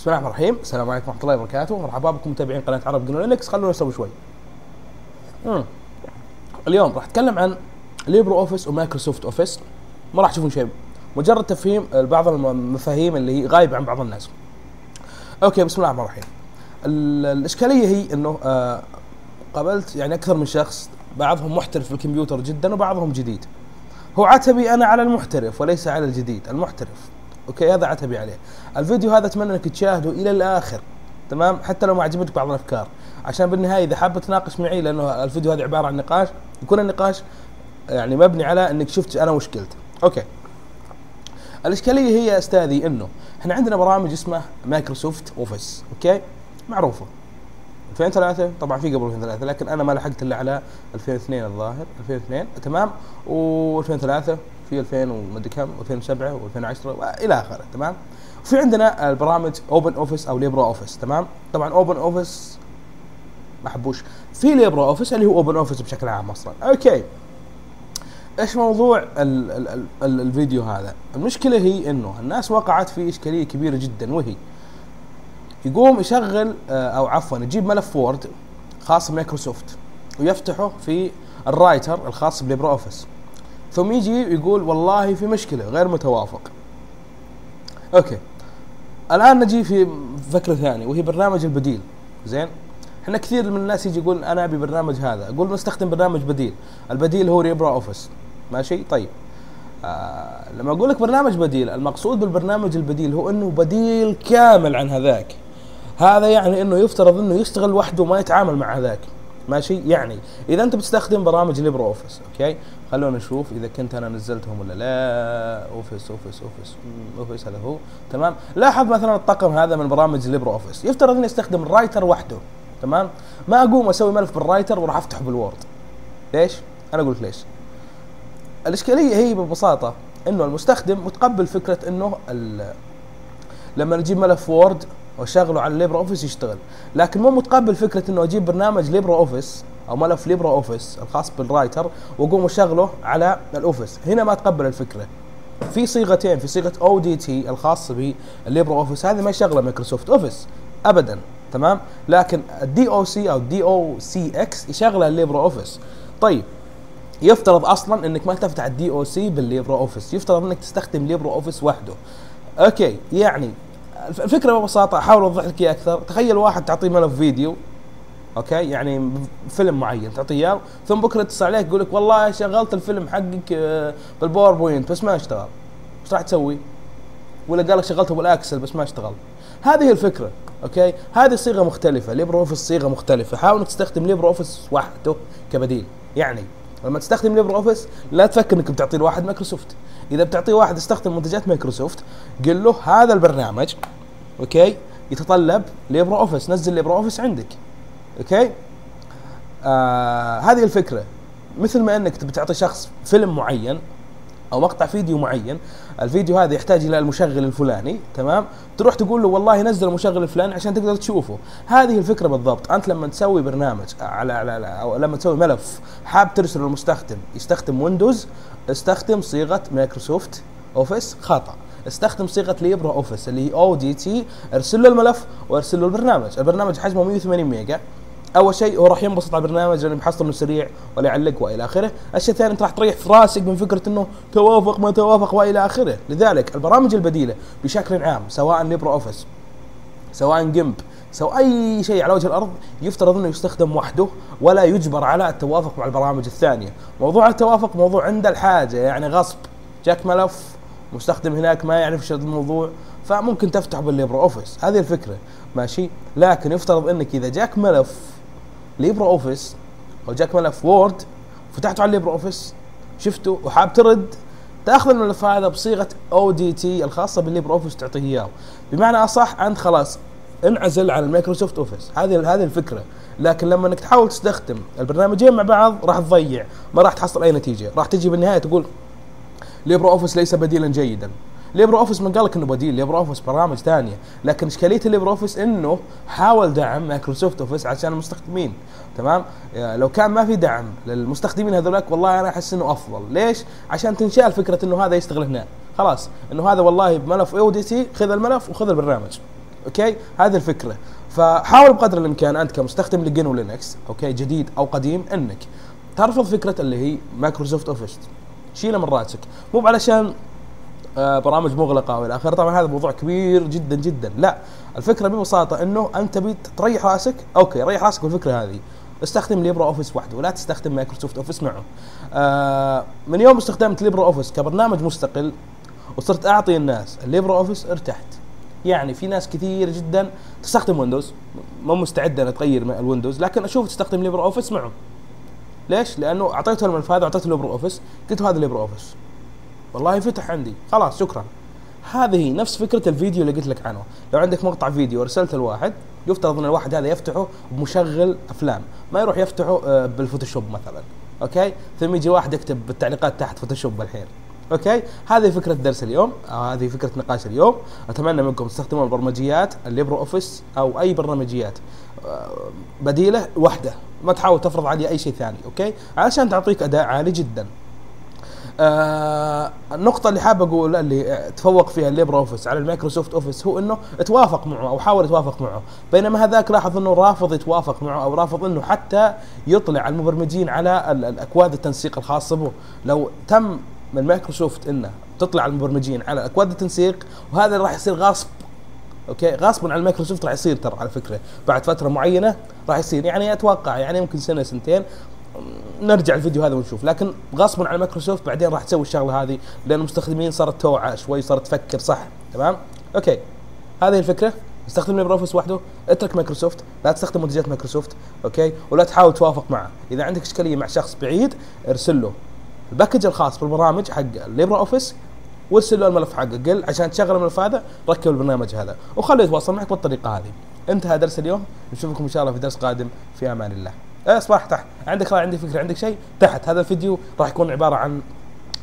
بسم الله الرحمن الرحيم. السلام عليكم ورحمة الله وبركاته. مرحبا بكم متابعين قناة عرب GNU Linux. خلونا نسوي شوي. مم. اليوم راح أتكلم عن LibreOffice و Microsoft Office ما راح تشوفون شيء. مجرد تفهيم بعض المفاهيم اللي هي غايبة عن بعض الناس. okay بسم الله الرحمن الرحيم. ال- الإشكالية هي إنه آه قابلت يعني أكثر من شخص. بعضهم محترف في الكمبيوتر جدا وبعضهم جديد. هو عتبي أنا على المحترف وليس على الجديد. المحترف. okay هذا عتبي عليه. الفيديو هذا أتمنى إنك تشاهده إلى الآخر تمام؟ حتى لو ما عجبتك بعض الأفكار. عشان بالنهاية إذا حاب تناقش معي لأنه الفيديو هذا عبارة عن نقاش يكون النقاش يعني مبني على إنك شفت أنا وش قلت. okay. الإشكالية هي أستاذي إنه إحنا عندنا برامج اسمها Microsoft Office okay؟ معروفة. 2003 طبعا في قبل 2003 لكن أنا ما لحقت إلا على 2002 الظاهر 2002 تمام؟ و2003 في 2000 ومدري كم و2007 و2010 والى آخره تمام؟ وفي عندنا البرامج OpenOffice أو LibreOffice تمام؟ طبعا OpenOffice ما أحبوش. في LibreOffice اللي هو OpenOffice بشكل عام أصلا. okay. إيش موضوع ال ال ال ال الفيديو هذا؟ المشكلة هي إنه الناس وقعت في إشكالية كبيرة جدا وهي يقوم يشغل آه، أو عفوا يجيب ملف Word خاص بمايكروسوفت ويفتحه في ال Writer الخاص ب LibreOffice ثم يجي يقول والله في مشكلة غير متوافق. okay. الآن نجي في فكرة ثانية وهي برنامج البديل. زين؟ إحنا كثير من الناس يجي يقول أنا أبي برنامج هذا. أقول نستخدم برنامج بديل. البديل هو LibreOffice ماشي؟ طيب. آه لما أقول لك برنامج بديل المقصود بالبرنامج البديل هو إنه بديل كامل عن هذاك. هذا يعني إنه يفترض إنه يشتغل وحده وما يتعامل مع هذاك. ماشي؟ يعني إذا أنت بتستخدم برامج LibreOffice okay؟ خلونا نشوف إذا كنت أنا نزلتهم ولا لا. Office Office Office Office هذا هو. تمام؟ لاحظ مثلا الطقم هذا من برامج LibreOffice يفترض إني أستخدم ال Writer وحده. تمام؟ ما أقوم أسوي ملف بال Writer وأروح أفتحه بال Word ليش؟ أنا أقول لك ليش. الإشكالية هي ببساطة إنه المستخدم متقبل فكرة إنه لما نجيب ملف Word واشغله على LibreOffice يشتغل. لكن مو متقبل فكرة إنه أجيب برنامج LibreOffice أو ملف LibreOffice الخاص بال Writer وأقوم أشغله على ال Office هنا ما تقبل الفكرة. في صيغتين في صيغة ODT الخاصه بال LibreOffice هذه ما يشغلها Microsoft Office ابدا. تمام؟ لكن الدي أو سي أو دي أو سي إكس يشغلها ال LibreOffice طيب يفترض أصلا إنك ما تفتح ال DOC بال LibreOffice يفترض إنك تستخدم LibreOffice وحده. okay يعني الفكرة ببساطة احاول أوضح لك إياها أكثر. تخيل واحد تعطيه ملف فيديو okay؟ يعني فيلم معين تعطيه إياه ثم بكرة يتصل عليك يقول لك والله شغلت الفيلم حقك آه، بال PowerPoint بس ما اشتغل. إيش راح تسوي؟ ولا قال لك شغلته بال Excel بس ما اشتغل. هذه الفكرة okay؟ هذه صيغة مختلفة LibreOffice صيغة مختلفة. حاول إنك تستخدم LibreOffice وحده كبديل. يعني لما تستخدم LibreOffice لا تفكر إنك بتعطيه لواحد مايكروسوفت. إذا بتعطيه واحد يستخدم منتجات مايكروسوفت قل له هذا البرنامج okay؟ يتطلب LibreOffice نزل LibreOffice عندك okay؟ آه هذه الفكرة. مثل ما إنك تبي تعطي شخص فيلم معين أو مقطع فيديو معين. الفيديو هذا يحتاج إلى المشغل الفلاني تمام؟ تروح تقول له والله نزل المشغل الفلاني عشان تقدر تشوفه. هذه الفكرة بالضبط. أنت لما تسوي برنامج على على, أو لما تسوي ملف حاب ترسله للمستخدم يستخدم ويندوز استخدم صيغة Microsoft Office خطأ. استخدم صيغة LibreOffice اللي هي ODT ارسل له الملف وارسل له البرنامج. البرنامج حجمه 180 ميجا. أول شيء هو راح ينبسط على البرنامج لأنه بيحصل انه سريع ولا يعلق وإلى آخره، الشيء الثاني أنت راح تريح في راسك من فكرة إنه توافق ما توافق وإلى آخره، لذلك البرامج البديلة بشكل عام سواء LibreOffice سواء GIMP سواء أي شيء على وجه الأرض يفترض إنه يستخدم وحده ولا يجبر على التوافق مع البرامج الثانية، موضوع التوافق موضوع عند الحاجة يعني غصب. جاك ملف مستخدم هناك ما يعرف إيش الموضوع فممكن تفتح بال LibreOffice. هذه الفكرة. ماشي؟ لكن يفترض إنك إذا جاك ملف LibreOffice أو جاك ملف Word فتحته على ال LibreOffice. شفته وحاب ترد. تأخذ الملف هذا بصيغة ODT الخاصة بال LibreOffice تعطيه إياه. بمعنى أصح أنت خلاص انعزل عن ال Microsoft Office. هذه هذه الفكرة. لكن لما إنك تحاول تستخدم البرنامجين مع بعض راح تضيع. ما راح تحصل أي نتيجة. راح تجي بالنهاية تقول LibreOffice ليس بديلا جيدا. LibreOffice من قال لك إنه بديل LibreOffice برامج ثانية. لكن إشكالية ال LibreOffice إنه حاول دعم Microsoft Office عشان المستخدمين تمام؟ يعني لو كان ما في دعم للمستخدمين هذولاك والله أنا أحس إنه أفضل. ليش؟ عشان تنشال فكرة إنه هذا يشتغل هنا. خلاص إنه هذا والله بملف ODT خذ الملف وخذ البرنامج. okay؟ هذه الفكرة. فحاول بقدر الإمكان أنت كمستخدم ل GNU Linux okay؟ جديد أو قديم إنك ترفض فكرة اللي هي Microsoft Office. شيلها من راسك. مو علشان آه، برامج مغلقة وإلى آخره. طبعا هذا موضوع كبير جدا جدا. لا الفكرة ببساطة إنه أنت تريح رأسك. okay ريح رأسك بالفكرة هذه. استخدم LibreOffice وحده. ولا تستخدم Microsoft Office معه. آه من يوم استخدمت LibreOffice كبرنامج مستقل وصرت أعطي الناس ال LibreOffice ارتحت. يعني في ناس كثير جدا تستخدم ويندوز. مو مستعده انها تغير الويندوز لكن أشوف تستخدم LibreOffice معه. ليش؟ لأنه اعطيته الملف هذا واعطيته LibreOffice. قلت له هذا LibreOffice. والله فتح عندي. خلاص شكرا. هذه نفس فكرة الفيديو اللي قلت لك عنه. لو عندك مقطع فيديو ارسلته لواحد يفترض إن الواحد هذا يفتحه بمشغل أفلام. ما يروح يفتحه آه، بال Photoshop مثلا. okay؟ ثم يجي واحد يكتب بالتعليقات تحت Photoshop الحين. okay؟ هذه فكرة درس اليوم. آه هذه فكرة نقاش اليوم. أتمنى منكم تستخدمون البرمجيات ال LibreOffice أو أي برنامجيات آه بديلة واحدة. ما تحاول تفرض علي أي شيء ثاني. okay؟ عشان تعطيك أداء عالي جدا. آه النقطة اللي حاب أقول اللي تفوق فيها ال LibreOffice على ال Microsoft Office هو إنه توافق معه أو حاول يتوافق معه، بينما هذاك لاحظ إنه رافض يتوافق معه أو رافض إنه حتى يطلع المبرمجين على الاكواد التنسيق الخاصة به، لو تم من مايكروسوفت إنه تطلع المبرمجين على أكواد التنسيق وهذا راح يصير غصب. okay؟ غصبا على مايكروسوفت راح يصير ترى على فكرة. بعد فترة معينة راح يصير. يعني أتوقع يعني ممكن سنة سنتين نرجع الفيديو هذا ونشوف. لكن غصبا على مايكروسوفت بعدين راح تسوي الشغلة هذه لأن المستخدمين صارت توعى شوي صارت تفكر صح؟ تمام؟ okay. هذه الفكرة. استخدم LibreOffice وحده. اترك مايكروسوفت. لا تستخدم منتجات مايكروسوفت. okay؟ ولا تحاول توافق معه. إذا عندك إشكالية مع شخص بعيد ارسل له. ال package الخاص بالبرامج حق ال LibreOffice وارسل له الملف حقه قل عشان تشغل الملف هذا ركب البرنامج هذا. وخليه يتواصل معك بالطريقة هذه. انتهى درس اليوم. نشوفكم إن شاء الله في درس قادم. في أمان الله. إيه صباح تحت. عندك راي عندك فكرة عندك شيء؟ تحت. هذا الفيديو راح يكون عبارة عن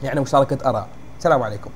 يعني مشاركة آراء. السلام عليكم.